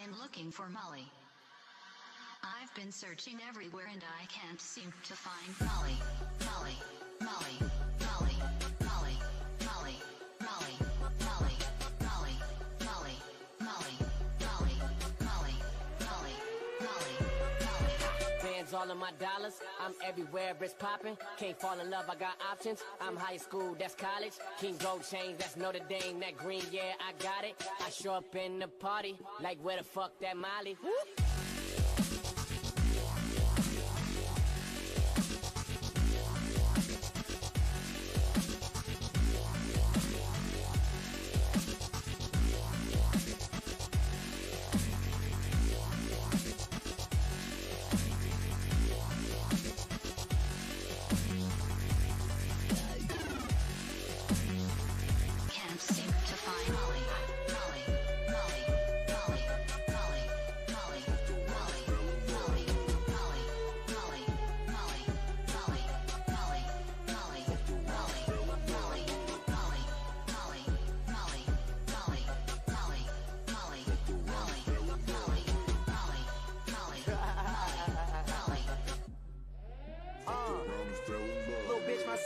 I am looking for Molly. I've been searching everywhere and I can't seem to find Molly. Molly. All of my dollars. I'm everywhere, it's popping. Can't fall in love, I got options. I'm high school, that's college. King Gold Chains, that's Notre Dame. That green, yeah, I got it. I show up in the party, like where the fuck that Molly? Whoop.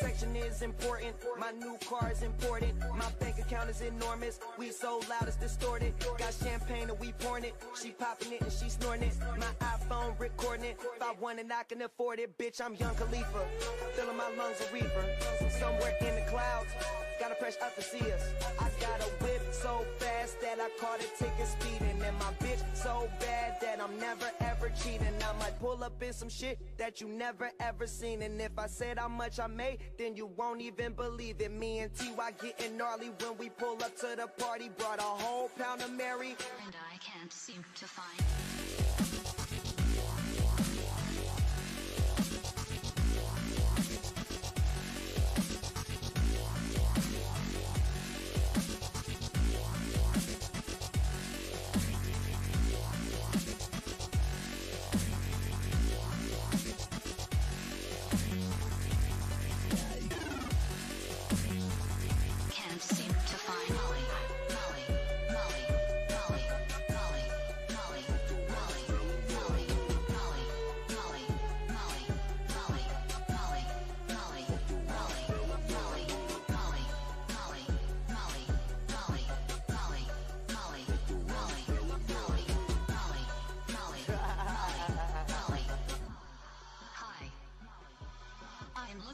Section is important. My new car is important. My bank account is enormous. We so loud it's distorted. Got champagne and we pouring it. She popping it and she snorting it. My iPhone recording it. If I want it, I can afford it. Bitch, I'm Young Khalifa. Filling my lungs a reefer. Somewhere in the clouds. Gotta press up to see us. I got a whip so fast that I caught a ticket speeding. And my bitch so bad I'm never ever cheating. I might pull up in some shit that you never ever seen. And if I said how much I made, then you won't even believe it. Me and TY getting gnarly when we pull up to the party. Brought a whole pound of Mary. And I can't seem to find.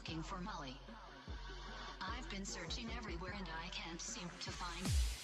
Looking for Molly. I've been searching everywhere and I can't seem to find.